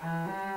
Uh...